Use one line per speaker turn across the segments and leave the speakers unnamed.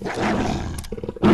Thank you.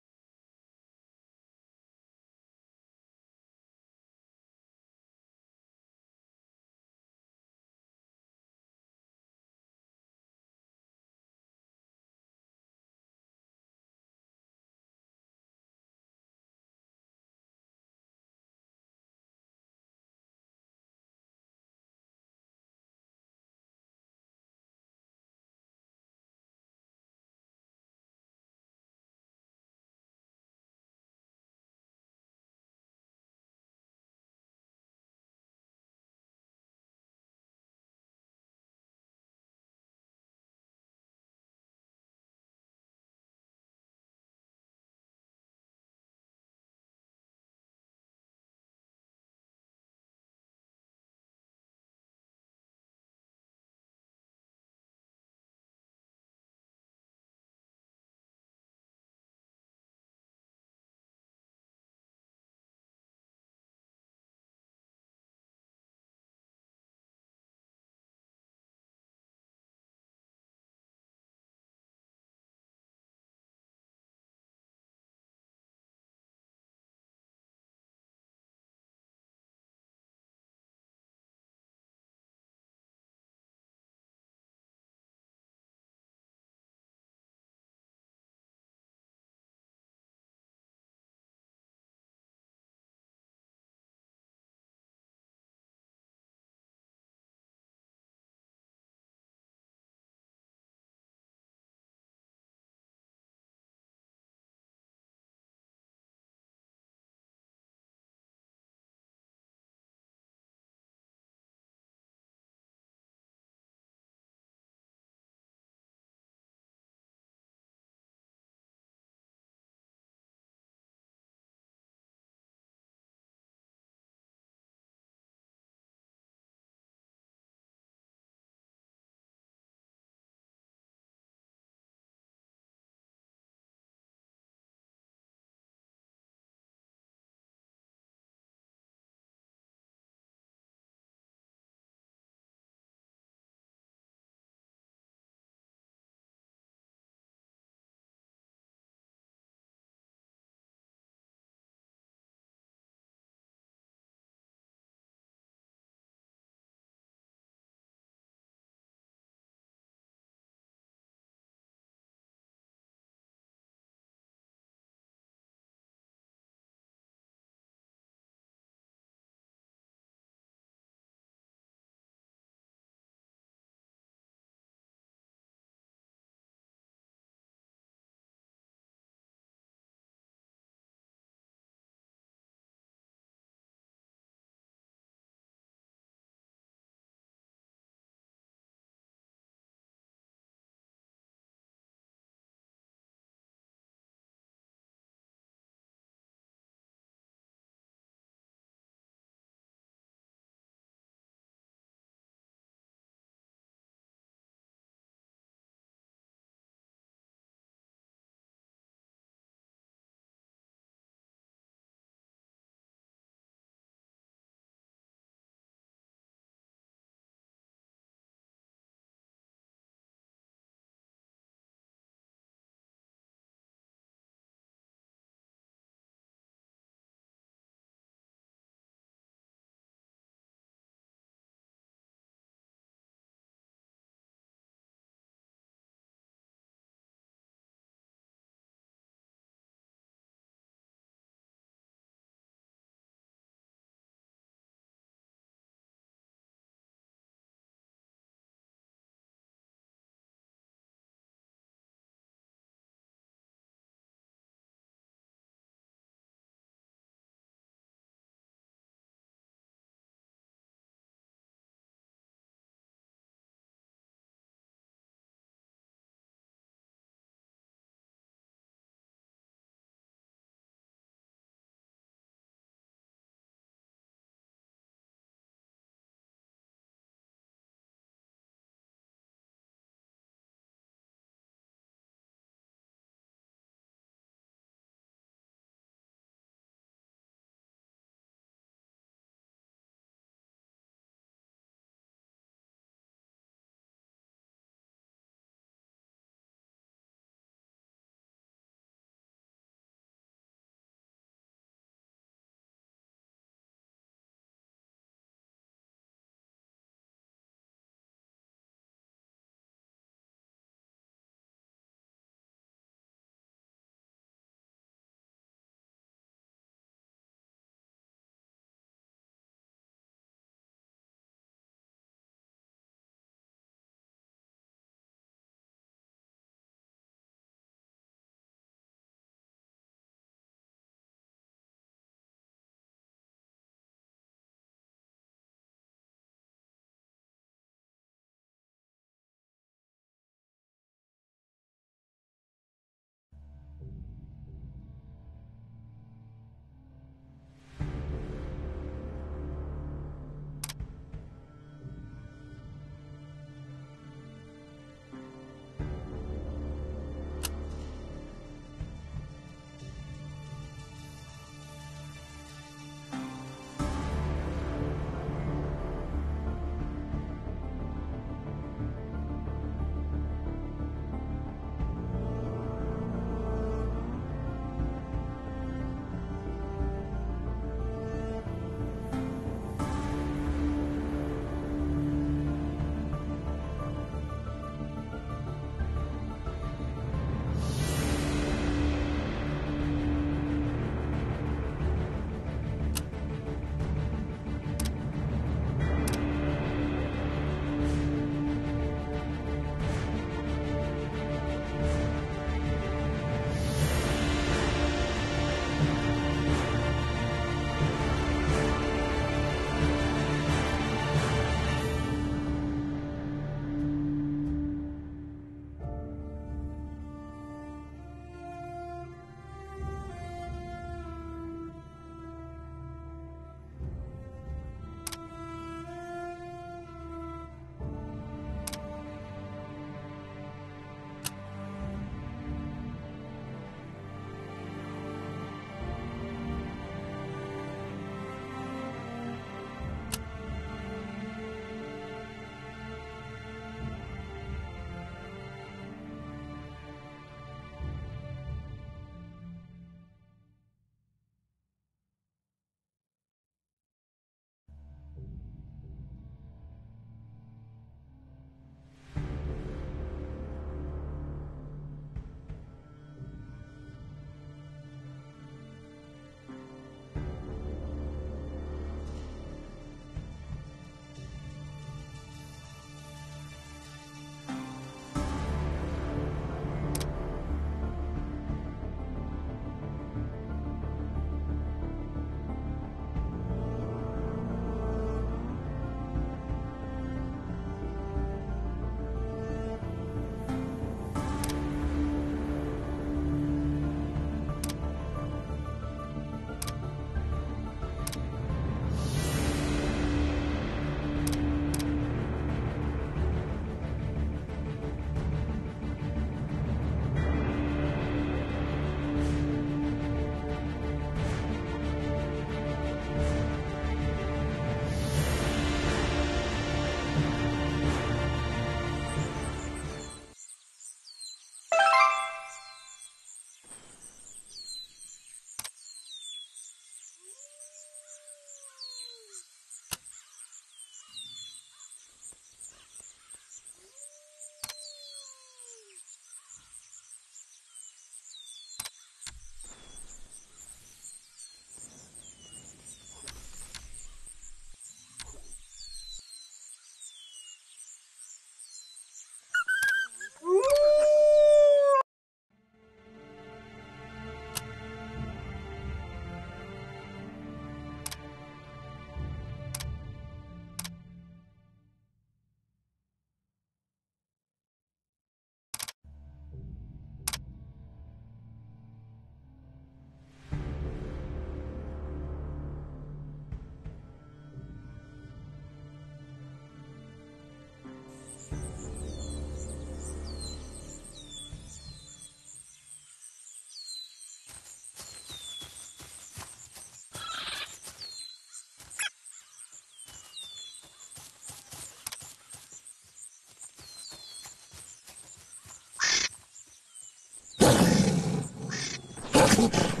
Фу.